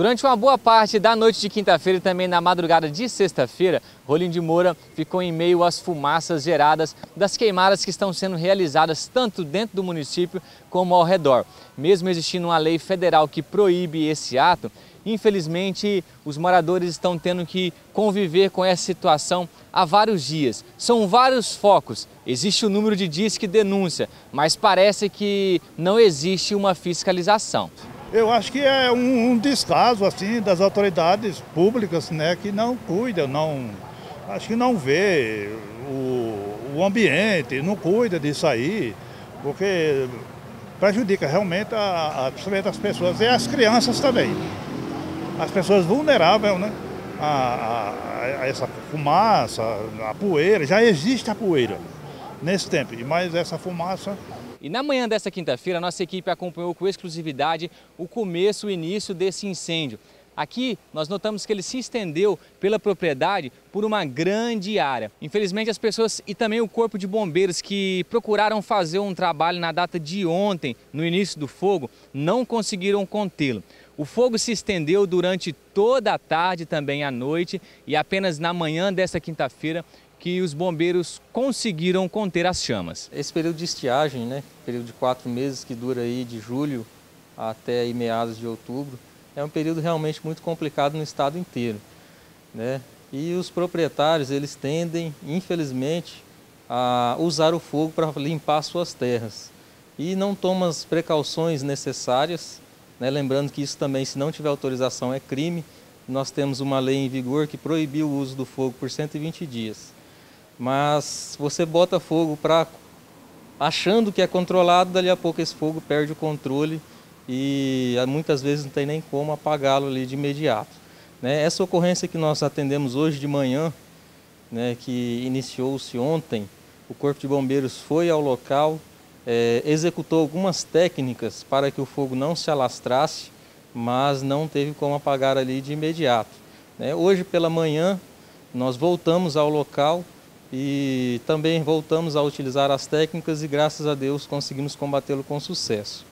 Durante uma boa parte da noite de quinta-feira e também na madrugada de sexta-feira, Rolim de Moura ficou em meio às fumaças geradas das queimadas que estão sendo realizadas tanto dentro do município como ao redor. Mesmo existindo uma lei federal que proíbe esse ato, infelizmente os moradores estão tendo que conviver com essa situação há vários dias. São vários focos, existe o número de dias que denúncia, mas parece que não existe uma fiscalização. Eu acho que é um, um descaso assim das autoridades públicas, né, que não cuidam, não acho que não vê o, o ambiente, não cuida disso aí, porque prejudica realmente a, a, principalmente as pessoas e as crianças também. As pessoas vulneráveis, né? A, a, a, essa fumaça, a poeira, já existe a poeira nesse tempo, mas essa fumaça e na manhã desta quinta-feira, nossa equipe acompanhou com exclusividade o começo, o início desse incêndio. Aqui nós notamos que ele se estendeu pela propriedade por uma grande área. Infelizmente as pessoas e também o corpo de bombeiros que procuraram fazer um trabalho na data de ontem, no início do fogo, não conseguiram contê-lo. O fogo se estendeu durante toda a tarde, também à noite, e apenas na manhã desta quinta-feira que os bombeiros conseguiram conter as chamas. Esse período de estiagem, né, período de quatro meses que dura aí de julho até meados de outubro, é um período realmente muito complicado no estado inteiro. Né? E os proprietários, eles tendem, infelizmente, a usar o fogo para limpar suas terras. E não tomam as precauções necessárias, né? lembrando que isso também, se não tiver autorização, é crime. Nós temos uma lei em vigor que proibiu o uso do fogo por 120 dias mas você bota fogo para achando que é controlado, dali a pouco esse fogo perde o controle e ah, muitas vezes não tem nem como apagá-lo ali de imediato. Né? Essa ocorrência que nós atendemos hoje de manhã, né, que iniciou-se ontem, o Corpo de Bombeiros foi ao local, é, executou algumas técnicas para que o fogo não se alastrasse, mas não teve como apagar ali de imediato. Né? Hoje pela manhã nós voltamos ao local, e também voltamos a utilizar as técnicas e graças a Deus conseguimos combatê-lo com sucesso.